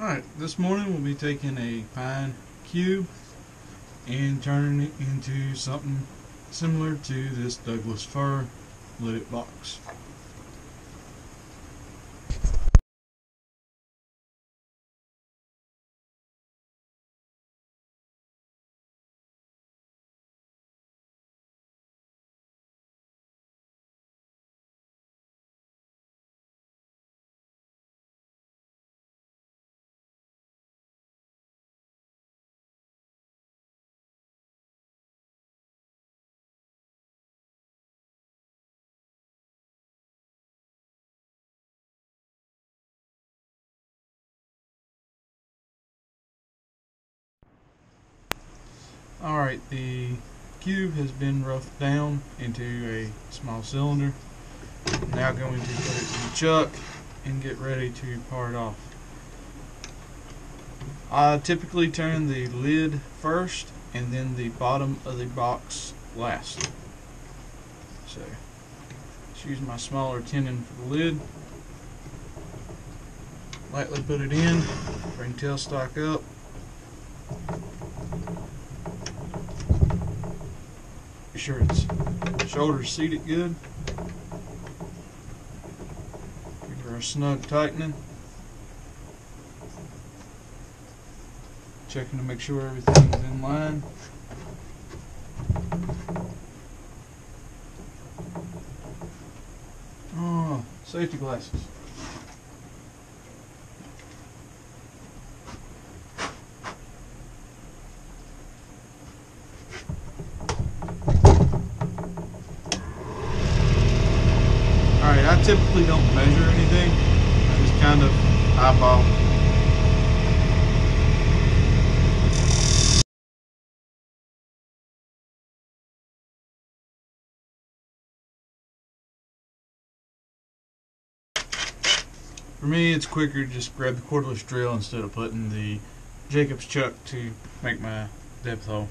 Alright, this morning we'll be taking a pine cube and turning it into something similar to this Douglas fir lidded box. Alright, the cube has been roughed down into a small cylinder. Now going to put it in the chuck and get ready to part off. I typically turn the lid first and then the bottom of the box last. So, let's use my smaller tenon for the lid. Lightly put it in, bring tailstock up. Sure its shoulders seated good. Give her a snug tightening. Checking to make sure everything's in line. Oh, safety glasses. Alright, I typically don't measure anything. I just kind of eyeball. For me, it's quicker to just grab the cordless drill instead of putting the Jacob's chuck to make my depth hole.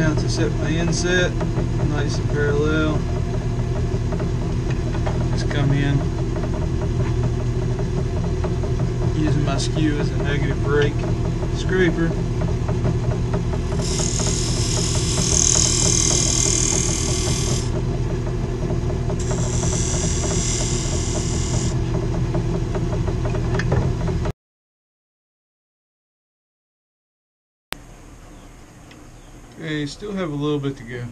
To set my inset, nice and parallel. Just come in, using my skew as a negative rake scraper. Okay, still have a little bit to go.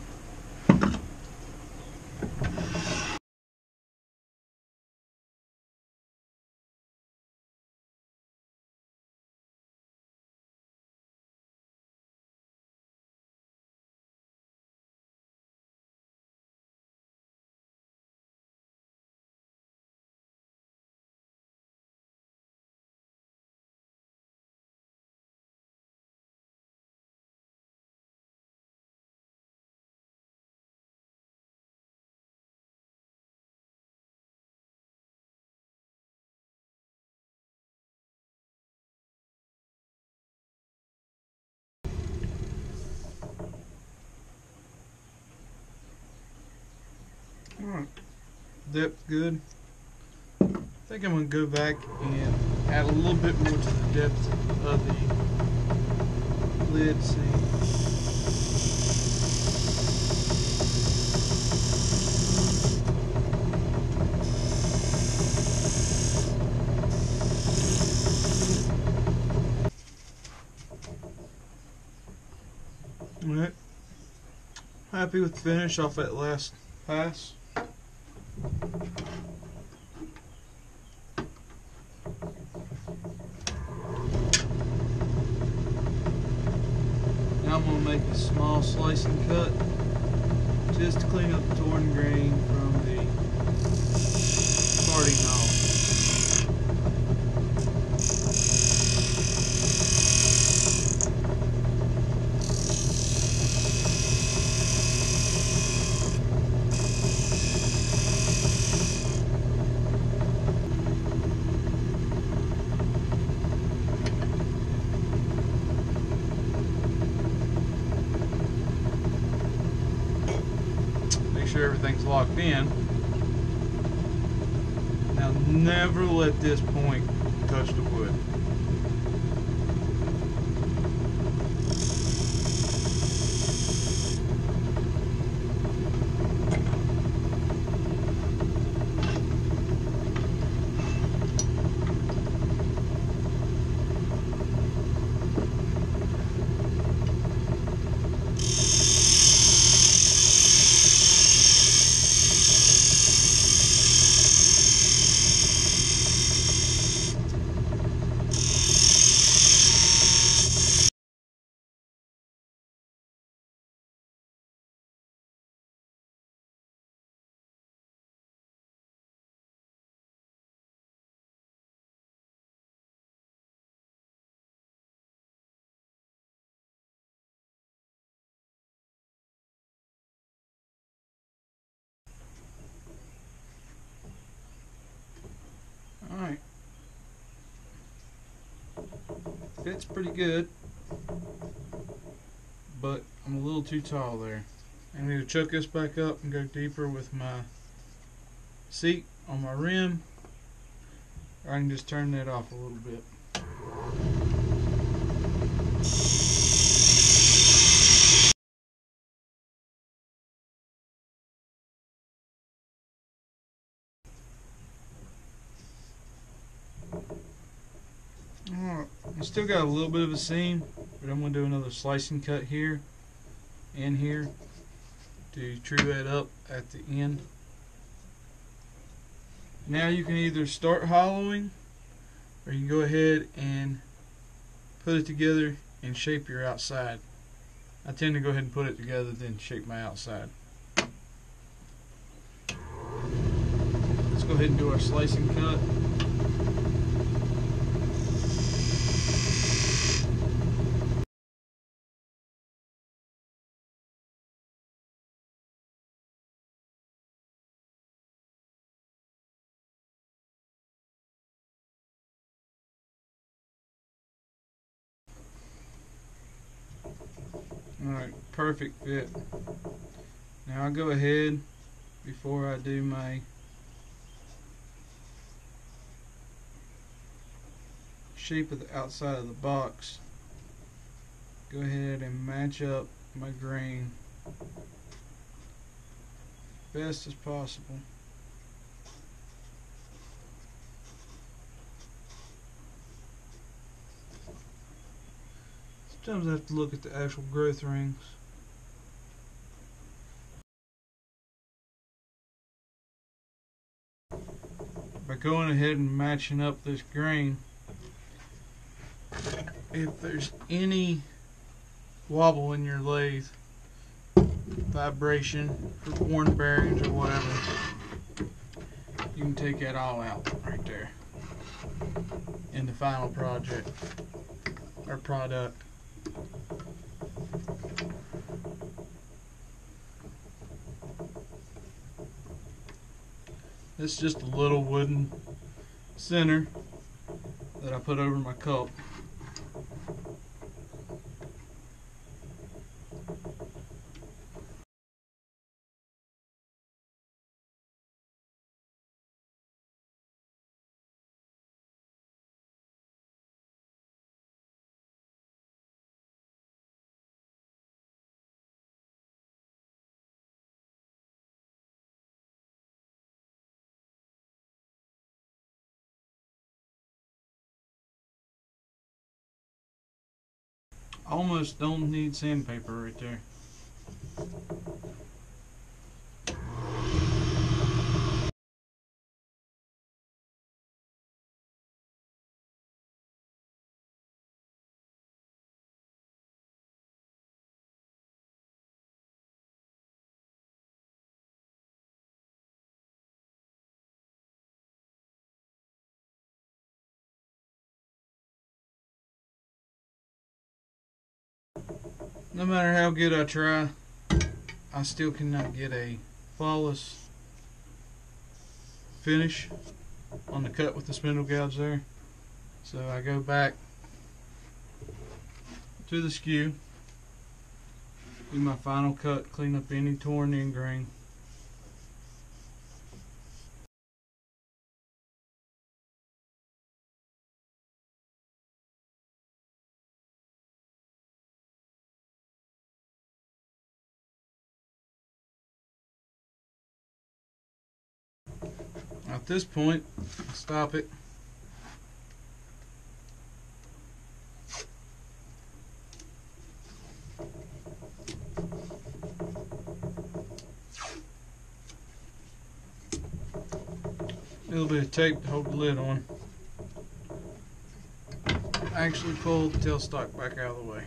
Alright, depth good. I think I'm going to go back and add a little bit more to the depth of the lid seam. Alright. Happy with the finish off that last pass. Now I'm going to make a small and cut just to clean up the torn grain from the already know. Make sure everything's locked in. Now never let this point touch the wood. Alright. Fits pretty good. But I'm a little too tall there. I need to chuck this back up and go deeper with my seat on my rim. Or I can just turn that off a little bit. Alright, I still got a little bit of a seam, but I'm going to do another slicing cut here and here to true that up at the end. Now you can either start hollowing or you can go ahead and put it together and shape your outside. I tend to go ahead and put it together then shape my outside. Let's go ahead and do our slicing cut. Alright, perfect fit. Now I'll go ahead before I do my shape of the outside of the box. Go ahead and match up my grain best as possible. Sometimes I have to look at the actual growth rings. By going ahead and matching up this grain, if there's any wobble in your lathe, vibration, for worn bearings or whatever, you can take that all out right there in the final project or product. Is just a little wooden center that I put over my cup. Almost don't need sandpaper right there. No matter how good I try, I still cannot get a flawless finish on the cut with the spindle gouge there. So I go back to the skew, do my final cut, clean up any torn end grain. This point, stop it. A little bit of tape to hold the lid on. Actually pull the tailstock back out of the way.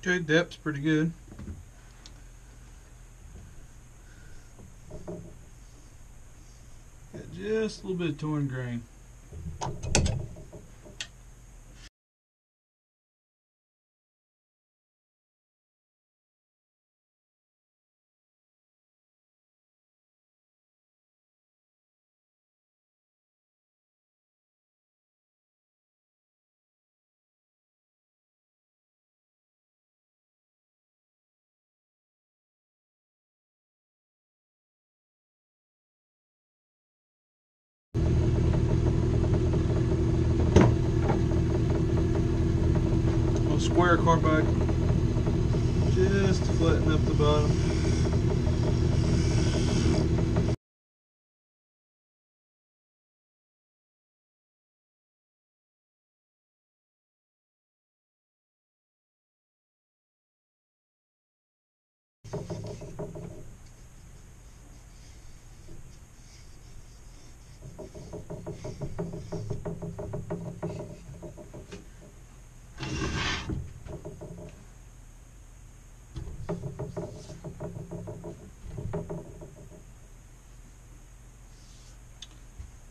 Okay, depth's pretty good. Got just a little bit of torn grain. Square carbide just flatten up the bottom.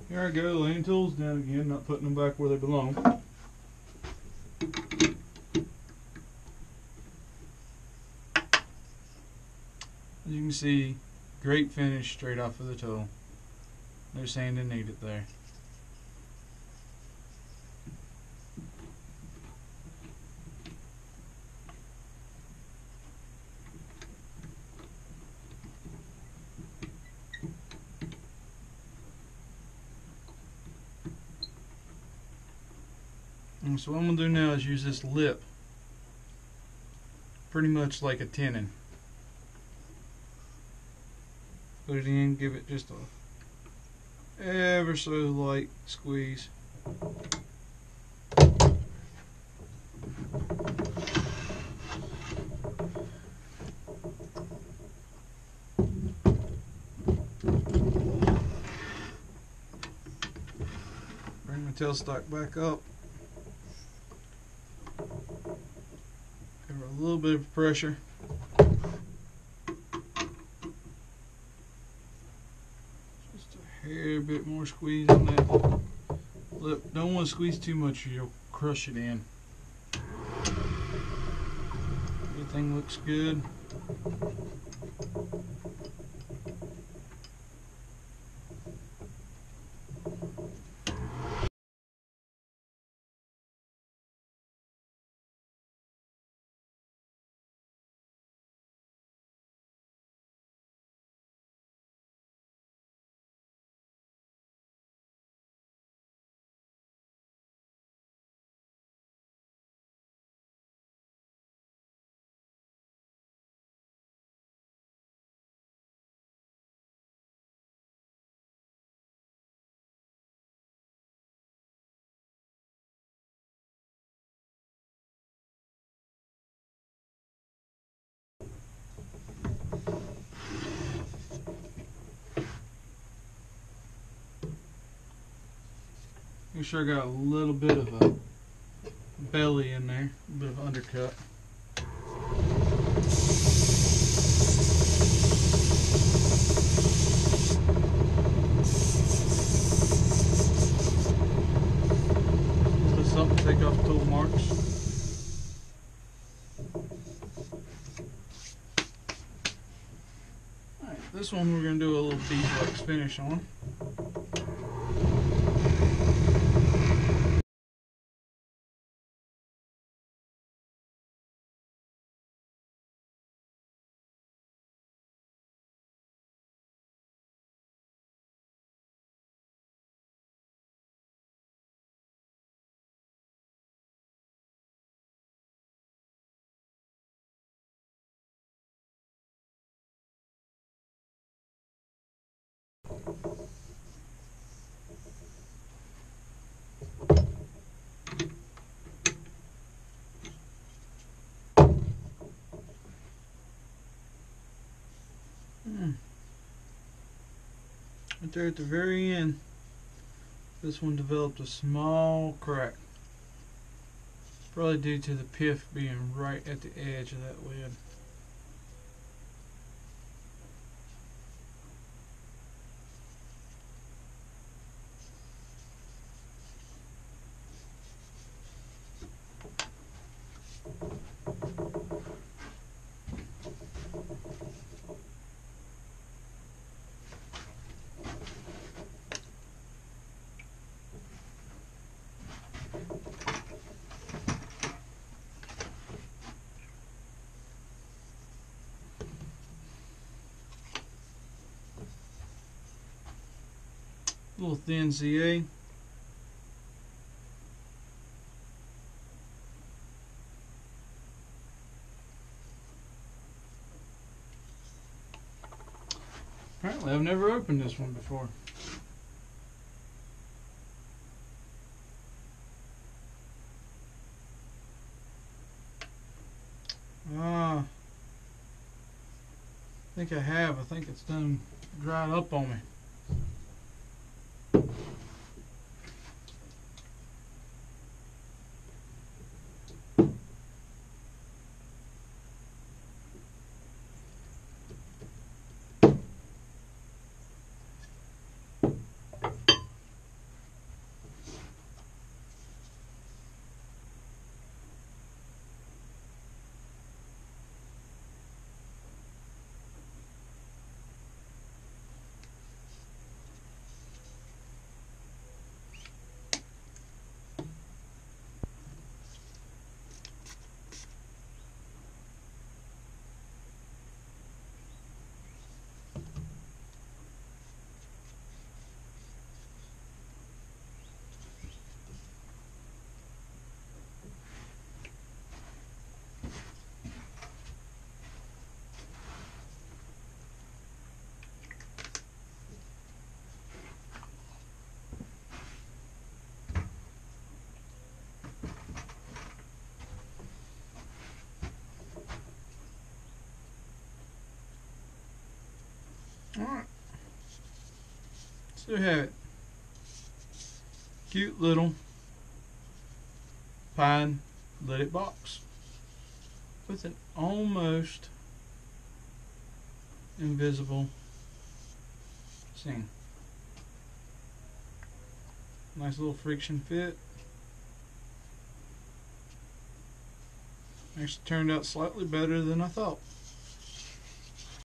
Here I go, laying tools down again, not putting them back where they belong. As you can see, great finish straight off of the tool. No sanding needed there. So what I'm going to do now is use this lip pretty much like a tenon. Put it in, give it just a ever so light squeeze. Bring my tailstock back up. Little bit of pressure. Just a hair bit more squeeze on that lip. Don't want to squeeze too much or you'll crush it in. Everything looks good. Make sure got a little bit of a belly in there, a bit of undercut. Take off tool marks. This one we're going to do a little beeswax finish on. Right there at the very end, this one developed a small crack. Probably due to the pith being right at the edge of that lid. Little thin CA. Apparently I've never opened this one before. Ah, I think I have. I think it's done dried up on me. Alright. So have it. Cute little pine lidded box with an almost invisible seam. Nice little friction fit. Actually turned out slightly better than I thought.